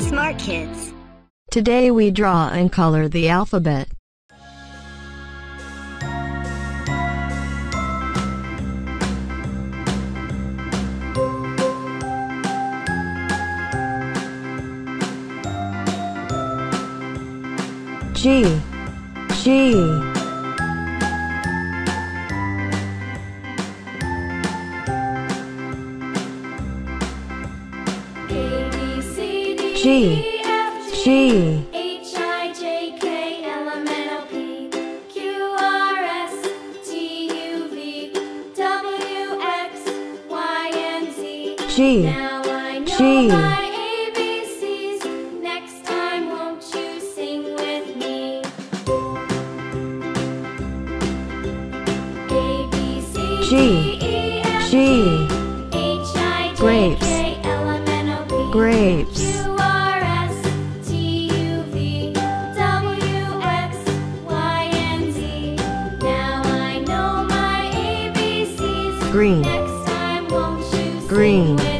Smart Kids. Today we draw and color the alphabet. G G G. and G. now I know G. My ABCs. Next time, won't you sing with me? Grapes. green, green.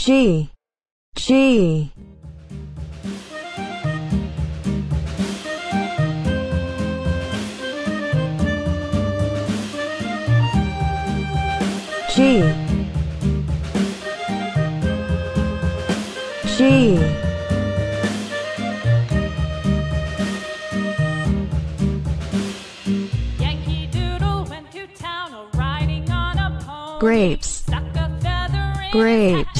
G G G G Yankee Doodle went to town riding on a pony. Grapes. Grapes.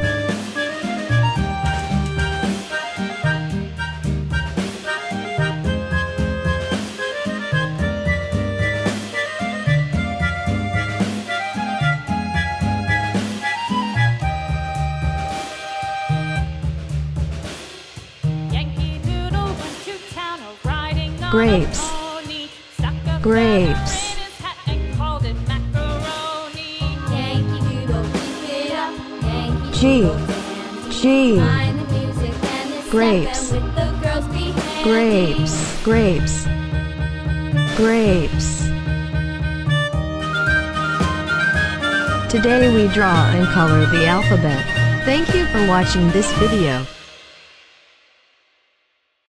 grapes, grapes. G, G, grapes, grapes, grapes, grapes. Today we draw and color the alphabet. Thank you for watching this video.